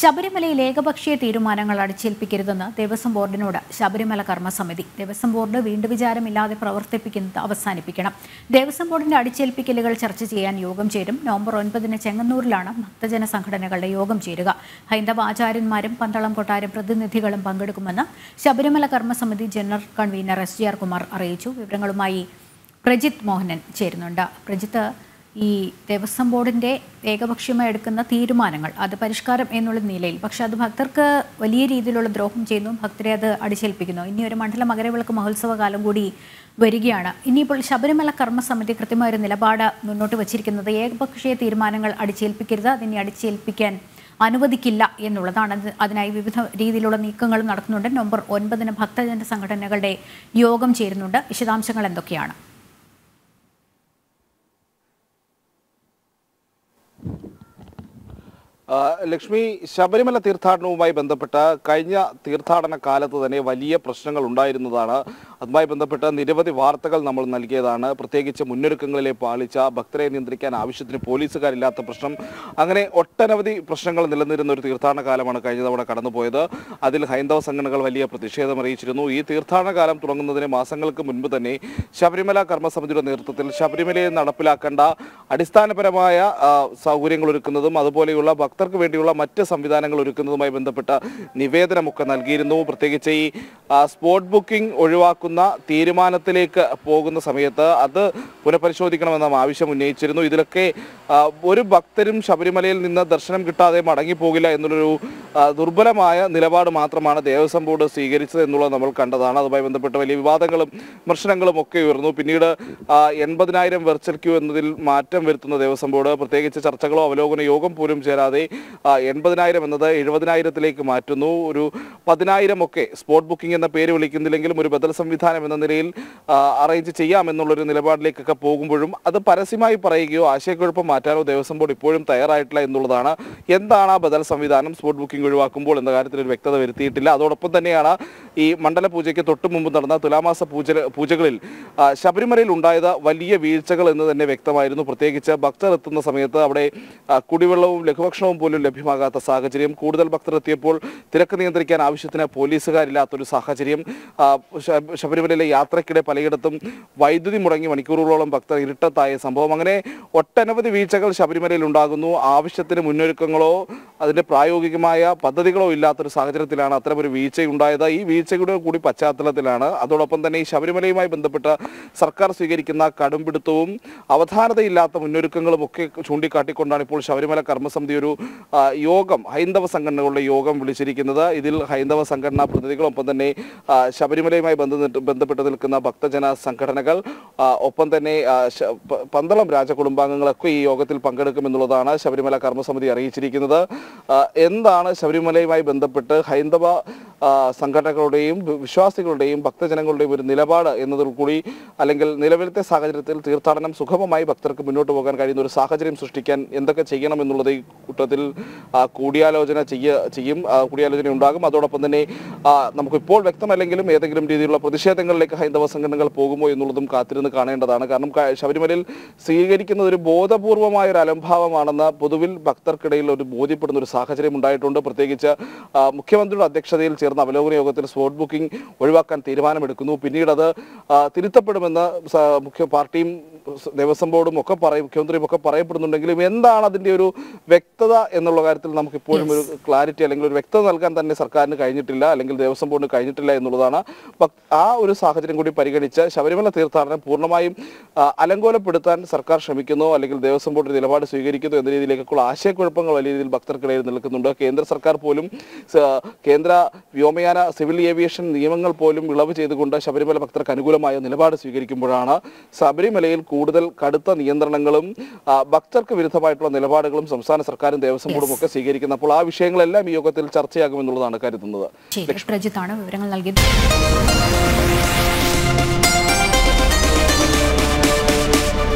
ശബരിമലയിൽ ഏകപക്ഷീയ തീരുമാനങ്ങൾ അടിച്ചേൽപ്പിക്കരുതെന്ന് ദേവസ്വം ബോർഡിനോട് ശബരിമല കർമ്മസമിതി. ദേവസ്വം ബോർഡ് വീണ്ടും വിചാരമില്ലാതെ പ്രവർത്തിപ്പിക്കുന്നത് അവസാനിപ്പിക്കണം. ദേവസ്വം ബോർഡിന്റെ അടിച്ചേൽപ്പിക്കലുകൾ ചർച്ച ചെയ്യാൻ യോഗം ചേരും. നവംബർ ഒൻപതിന് ചെങ്ങന്നൂരിലാണ് ഭക്തജന സംഘടനകളുടെ യോഗം ചേരുക. ഹൈന്ദവ ആചാര്യന്മാരും പന്തളം കൊട്ടാരം പ്രതിനിധികളും പങ്കെടുക്കുമെന്ന് Sabarimala Karmasamithi general convener S G R Kumar അറിയിച്ചു. വിവരങ്ങളുമായി പ്രജിത് മോഹനൻ ചേരുന്നുണ്ട്. പ്രജിത്ത് ഈ ദേവസ്വം ബോർഡിന്റെ ഏകപക്ഷീയമായി എടുക്കുന്ന തീരുമാനങ്ങൾ അത് പരിഷ്കാരം എന്നുള്ള നിലയിൽ. പക്ഷേ അത് ഭക്തർക്ക് വലിയ രീതിയിലുള്ള ദ്രോഹം ചെയ്യുന്നു ഭക്തരെ അത് അടിച്ചേൽപ്പിക്കുന്നു. ഇനി ഒരു മണ്ഡല മകരവിളക്ക് മഹോത്സവ കാലം കൂടി വരികയാണ്. ഇനിയിപ്പോൾ ശബരിമല കർമ്മസമിതി കൃത്യമായ ഒരു നിലപാട് മുന്നോട്ട് വച്ചിരിക്കുന്നത് ഏകപക്ഷീയ തീരുമാനങ്ങൾ അടിച്ചേൽപ്പിക്കരുത് അതിനെ അടിച്ചേൽപ്പിക്കാൻ അനുവദിക്കില്ല എന്നുള്ളതാണ്. അത് അതിനായി വിവിധ രീതിയിലുള്ള നീക്കങ്ങളും നടക്കുന്നുണ്ട്. നവംബർ ഒൻപതിന് ഭക്തജന സംഘടനകളുടെ യോഗം ചേരുന്നുണ്ട്. വിശദാംശങ്ങൾ എന്തൊക്കെയാണ്? ലക്ഷ്മി ശബരിമല തീർത്ഥാടനവുമായി ബന്ധപ്പെട്ട് കഴിഞ്ഞ തീർത്ഥാടന കാലത്ത് തന്നെ വലിയ പ്രശ്നങ്ങൾ ഉണ്ടായിരുന്നതാണ്. അതുമായി ബന്ധപ്പെട്ട് നിരവധി വാർത്തകൾ നമ്മൾ നൽകിയതാണ്. പ്രത്യേകിച്ച് മുന്നൊരുക്കങ്ങളിലെ പാളിച്ച ഭക്തരെ നിയന്ത്രിക്കാൻ ആവശ്യത്തിന് പോലീസുകാരില്ലാത്ത പ്രശ്നം അങ്ങനെ ഒട്ടനവധി പ്രശ്നങ്ങൾ നിലനിരുന്ന ഒരു തീർത്ഥാടന കാലമാണ് കഴിഞ്ഞ തവണ കടന്നുപോയത്. അതിൽ ഹൈന്ദവ സംഘടനകൾ വലിയ പ്രതിഷേധം അറിയിച്ചിരുന്നു. ഈ തീർത്ഥാടന കാലം തുടങ്ങുന്നതിന് മാസങ്ങൾക്ക് മുൻപ് തന്നെ ശബരിമല കർമ്മസമിതിയുടെ നേതൃത്വത്തിൽ ശബരിമലയിൽ നടപ്പിലാക്കേണ്ട അടിസ്ഥാനപരമായ സൗകര്യങ്ങൾ ഒരുക്കുന്നതും അതുപോലെയുള്ള ഭക്തർക്ക് വേണ്ടിയുള്ള മറ്റ് സംവിധാനങ്ങൾ ഒരുക്കുന്നതുമായി ബന്ധപ്പെട്ട നിവേദനമൊക്കെ നൽകിയിരുന്നു. പ്രത്യേകിച്ച് ഈ സ്പോട്ട് ബുക്കിംഗ് ഒഴിവാക്കുന്ന തീരുമാനത്തിലേക്ക് പോകുന്ന സമയത്ത് അത് പുനഃപരിശോധിക്കണമെന്ന ആവശ്യം ഉന്നയിച്ചിരുന്നു. ഇതിലൊക്കെ ഒരു ഭക്തരും ശബരിമലയിൽ നിന്ന് ദർശനം കിട്ടാതെ മടങ്ങിപ്പോകില്ല എന്നുള്ളൊരു ദുർബലമായ നിലപാട് മാത്രമാണ് ദേവസ്വം ബോർഡ് സ്വീകരിച്ചത് എന്നുള്ളത് നമ്മൾ കണ്ടതാണ്. അതുമായി ബന്ധപ്പെട്ട് വലിയ വിവാദങ്ങളും വിമർശനങ്ങളും ഒക്കെ ഉയർന്നു. പിന്നീട് എൺപതിനായിരം വെർച്വൽ ക്യൂ എന്നതിൽ മാറ്റം വരുത്തുന്ന ദേവസ്വം ബോർഡ് പ്രത്യേകിച്ച് ചർച്ചകളോ അവലോകന യോഗം പോലും ചേരാതെ എൺപതിനായിരം എന്നത് എഴുപതിനായിരത്തിലേക്ക് മാറ്റുന്നു. ഒരു പതിനായിരം ഒക്കെ സ്പോട്ട് ബുക്കിംഗ് എന്ന പേര് വിളിക്കുന്നില്ലെങ്കിലും ഒരു ബദൽ സംവിധാനം എന്ന നിലയിൽ അറേഞ്ച് ചെയ്യാമെന്നുള്ളൊരു നിലപാടിലേക്കൊക്കെ പോകുമ്പോഴും അത് പരസ്യമായി പറയുകയോ ആശയക്കുഴപ്പം മാറ്റാനോ ദേവസ്വം ബോർഡ് ഇപ്പോഴും തയ്യാറായിട്ടില്ല എന്നുള്ളതാണ്. എന്താണ് ആ ബദൽ സംവിധാനം സ്പോട്ട് ബുക്കിംഗ് ഒഴിവാക്കുമ്പോൾ എന്ന കാര്യത്തിൽ ഒരു വ്യക്തത വരുത്തിയിട്ടില്ല. അതോടൊപ്പം തന്നെയാണ് ഈ മണ്ഡല പൂജയ്ക്ക് തൊട്ടു മുമ്പ് നടന്ന തുലാമാസ പൂജ പൂജകളിൽ ശബരിമലയിൽ ഉണ്ടായത് വലിയ വീഴ്ചകൾ എന്ന് തന്നെ വ്യക്തമായിരുന്നു. പ്രത്യേകിച്ച് ഭക്തർ എത്തുന്ന സമയത്ത് അവിടെ കുടിവെള്ളവും ലഘുഭക്ഷണവും പോലും ലഭ്യമാകാത്ത സാഹചര്യം. കൂടുതൽ ഭക്തർ എത്തിയപ്പോൾ തിരക്ക് നിയന്ത്രിക്കാൻ ആവശ്യത്തിന് പോലീസുകാരില്ലാത്തൊരു സാഹചര്യം. ശബരിമലയിലെ യാത്രക്കിടെ പലയിടത്തും വൈദ്യുതി മുടങ്ങി മണിക്കൂറുകളോളം ഭക്തർ ഇരുട്ടത്തായ സംഭവം. അങ്ങനെ ഒട്ടനവധി വീഴ്ചകൾ ശബരിമലയിൽ ഉണ്ടാകുന്നു. ആവശ്യത്തിന് മുന്നൊരുക്കങ്ങളോ അതിന്റെ പ്രായോഗികമായ പദ്ധതികളോ ഇല്ലാത്തൊരു സാഹചര്യത്തിലാണ് അത്തരമൊരു വീഴ്ചയുണ്ടായത്. ഈ വീഴ്ചയുടെ കൂടി പശ്ചാത്തലത്തിലാണ് അതോടൊപ്പം തന്നെ ഈ ശബരിമലയുമായി ബന്ധപ്പെട്ട് സർക്കാർ സ്വീകരിക്കുന്ന കടുംപിടുത്തവും അവധാനതയില്ലാത്ത മുന്നൊരുക്കങ്ങളും ഒക്കെ ചൂണ്ടിക്കാട്ടിക്കൊണ്ടാണ് ഇപ്പോൾ ശബരിമല കർമ്മസമിതി ഒരു യോഗം ഹൈന്ദവ സംഘടനകളുടെ യോഗം വിളിച്ചിരിക്കുന്നത്. ഇതിൽ ഹൈന്ദവ സംഘടനാ പ്രതിനിധികളൊപ്പം തന്നെ ശബരിമലയുമായി ബന്ധപ്പെട്ട് നിൽക്കുന്ന ഭക്തജന സംഘടനകൾ ഒപ്പം തന്നെ പന്തളം രാജകുടുംബാംഗങ്ങളൊക്കെ ഈ യോഗത്തിൽ പങ്കെടുക്കുമെന്നുള്ളതാണ് ശബരിമല കർമ്മസമിതി അറിയിച്ചിരിക്കുന്നത്. എന്താണ് ശബരിമലയുമായി ബന്ധപ്പെട്ട് ഹൈന്ദവ സംഘടനകളുടെയും വിശ്വാസികളുടെയും ഭക്തജനങ്ങളുടെയും ഒരു നിലപാട് എന്നതിൽ കൂടി അല്ലെങ്കിൽ നിലവിലത്തെ സാഹചര്യത്തിൽ തീർത്ഥാടനം സുഗമമായി ഭക്തർക്ക് മുന്നോട്ട് പോകാൻ കഴിയുന്ന ഒരു സാഹചര്യം സൃഷ്ടിക്കാൻ എന്തൊക്കെ ചെയ്യണം എന്നുള്ളത് ഈ കൂട്ടത്തിൽ കൂടിയാലോചന ചെയ്യ ചെയ്യും കൂടിയാലോചന ഉണ്ടാകും. അതോടൊപ്പം തന്നെ നമുക്കിപ്പോൾ വ്യക്തമല്ലെങ്കിലും ഏതെങ്കിലും രീതിയിലുള്ള പ്രതിഷേധങ്ങളിലേക്ക് ഹൈന്ദവ സംഘടനകൾ പോകുമോ എന്നുള്ളതും കാത്തിരുന്ന് കാണേണ്ടതാണ്. കാരണം ശബരിമലയിൽ സ്വീകരിക്കുന്നത് ഒരു ബോധപൂർവമായ ഒരു അലംഭാവമാണെന്ന് പൊതുവിൽ ഭക്തർക്കിടയിൽ ഒരു ബോധ്യപ്പെടുന്ന ഒരു സാഹചര്യം ഉണ്ടായിട്ടുണ്ട്. പ്രത്യേകിച്ച് മുഖ്യമന്ത്രിയുടെ അധ്യക്ഷതയിൽ ചേർന്ന അവലോകന യോഗത്തിൽ സ്പോട്ട് ബുക്കിംഗ് ഒഴിവാക്കാൻ തീരുമാനമെടുക്കുന്നു. പിന്നീട് അത് തിരുത്തപ്പെടുമെന്ന് മുഖ്യ പാർട്ടിയും ദേവസ്വം ബോർഡും ഒക്കെ പറയും മുഖ്യമന്ത്രിയും ഒക്കെ പറയപ്പെടുന്നുണ്ടെങ്കിലും എന്താണ് അതിന്റെ ഒരു വ്യക്തത എന്നുള്ള കാര്യത്തിൽ നമുക്ക് ഇപ്പോഴും ഒരു ക്ലാരിറ്റി അല്ലെങ്കിൽ ഒരു വ്യക്തത നൽകാൻ തന്നെ സർക്കാരിന് കഴിഞ്ഞിട്ടില്ല അല്ലെങ്കിൽ ദേവസ്വം ബോർഡിന് കഴിഞ്ഞിട്ടില്ല എന്നുള്ളതാണ്. ആ ഒരു സാഹചര്യം കൂടി പരിഗണിച്ച് ശബരിമല തീർത്ഥാടനം പൂർണമായും അലങ്കോലപ്പെടുത്താൻ സർക്കാർ ശ്രമിക്കുന്നു അല്ലെങ്കിൽ ദേവസ്വം ബോർഡ് നിലപാട് സ്വീകരിക്കുന്നു എന്ന രീതിയിലേക്കുള്ള ആശയക്കുഴപ്പങ്ങൾ വലിയ രീതിയിൽ ഭക്തർക്കിടയിൽ നിൽക്കുന്നുണ്ട്. കേന്ദ്ര സർക്കാർ പോലും കേന്ദ്ര വ്യോമയാന സിവിൽ ഏവിയേഷൻ നിയമങ്ങൾ പോലും ഇളവ് ചെയ്തുകൊണ്ട് ശബരിമല ഭക്തർക്ക് അനുകൂലമായ നിലപാട് സ്വീകരിക്കുമ്പോഴാണ് ശബരിമലയിൽ കൂടുതൽ കടുത്ത നിയന്ത്രണങ്ങളും ഭക്തർക്ക് വിരുദ്ധമായിട്ടുള്ള നിലപാടുകളും സംസ്ഥാന സർക്കാരും ദേവസ്വം ബോർഡും ഒക്കെ സ്വീകരിക്കുന്നത്. അപ്പോൾ ആ വിഷയങ്ങളെല്ലാം ഈ യോഗത്തിൽ ചർച്ചയാകുമെന്നുള്ളതാണ് കരുതുന്നത്. വിവരങ്ങൾ നൽകിയത്.